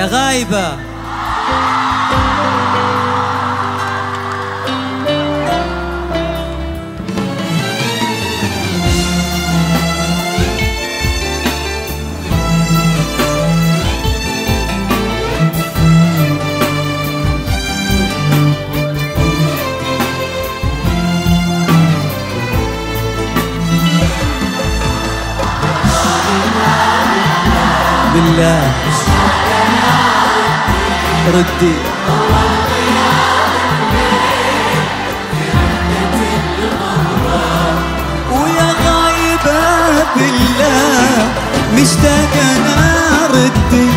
يا غايبة. بالله. ردي. ويا غايبة بالله مشتاق أنا ردي.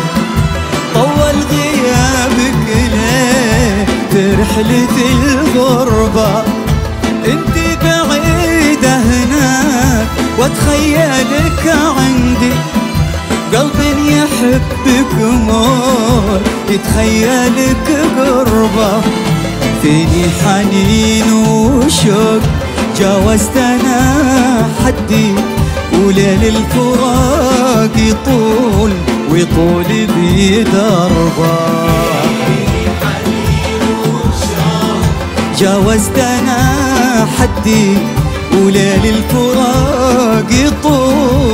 طول غيابك ليه في رحلة الغربة. أنت بعيدة هناك وأتخيلك عندي. قلب يحبك موت يتخيلك قربة. فيني حنين وشوق جاوزت أنا حدي. وليل الفراق يطول ويطول بدربة. جاوزت أنا حدي. وليل الفراق يطول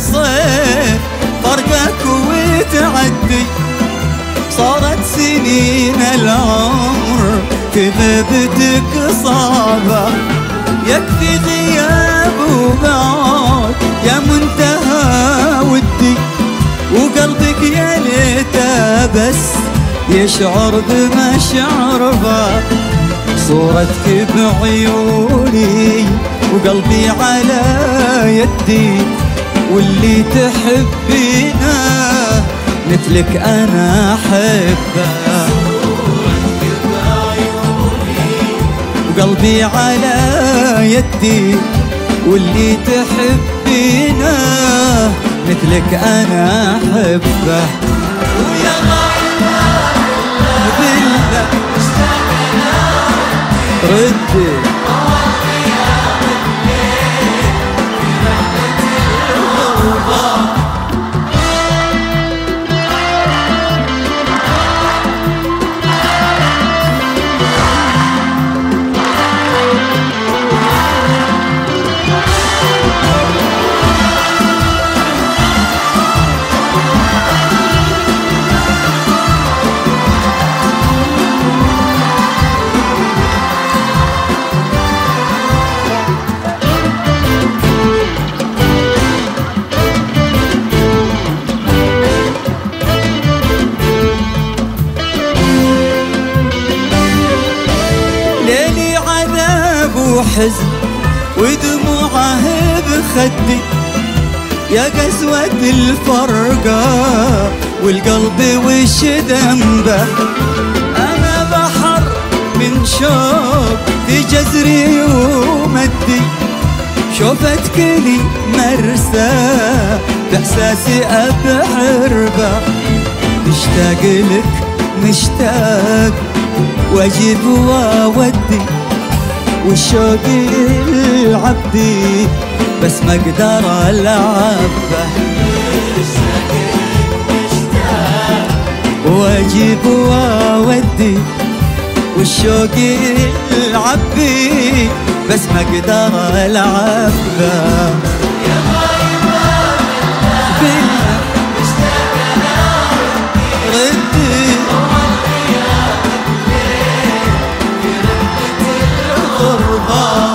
صيف فرقك وتعدي. صارت سنين العمر غيبتك صعبة؟ يكفي غياب وبعد يا منتهى ودي. وقلبك يا ليته بس يشعر بمشاعر بعض صورتك بعيوني وقلبي على يدي. واللي تحبينه مثلك أنا أحبه. وقلبي على يدي واللي تحبينه مثلك أنا أحبه. وحزن ودموعه بخدي. يا قسوة الفرقة والقلب وش ذنبه؟ أنا بحر من شوق في جزري ومدي. شوفتك لي مرسى بإحساسي أبحر به مشتاق لك مشتاق واجيب واودي. والشوق العبدي بس ما أقدر ألعبه. واجيب وأودي والشوق العبي بس ما أقدر ألعبه. kurban